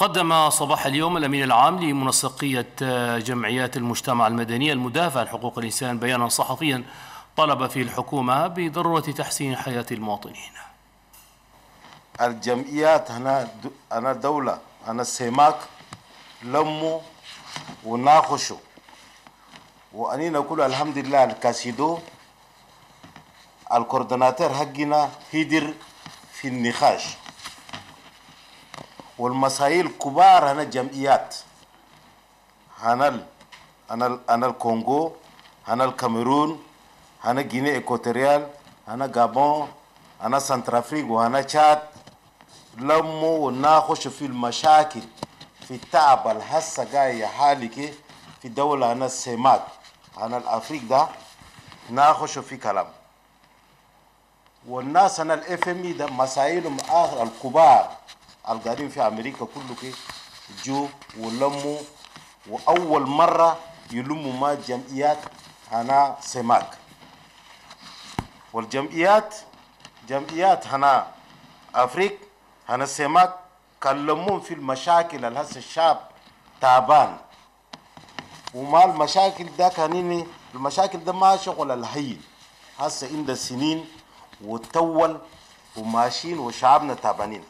قدم صباح اليوم الأمين العام لمنسقية جمعيات المجتمع المدني المدافع عن حقوق الإنسان بيانا صحفيا طلب فيه الحكومة بضرورة تحسين حياة المواطنين. الجمعيات هنا أنا دولة أنا سيماك لموا وناقشوا وأني نقول الحمد لله الكاسيدو ال coordinateur حقنا هيدر في النقاش. والمسائل الكبار هنا جمعيات هنا. هنا. هنا الكونغو هنا الكاميرون هنا غينيا ايكواتوريال هنا غابون هنا سنترافريق وهنا تشاد لموا وناقشوا في المشاكل في التعب الهسه جاي حالك في دولة هنا السيماك هنا الأفريق ده ناقشوا في كلام والناس هنا ال FMI ده مسائلهم اخر الكبار القاعدين في أمريكا كله كي جو ولموا وأول مرة يلموا ما جمعيات هنا سماك. والجمعيات جمعيات هنا افريق هنا سماك كلمون في المشاكل اللي هسه الشعب تعبان. وما المشاكل ده كانيني المشاكل ده ما شغل الهين هسه عند سنين وتول وماشيين وشعبنا تعبانين.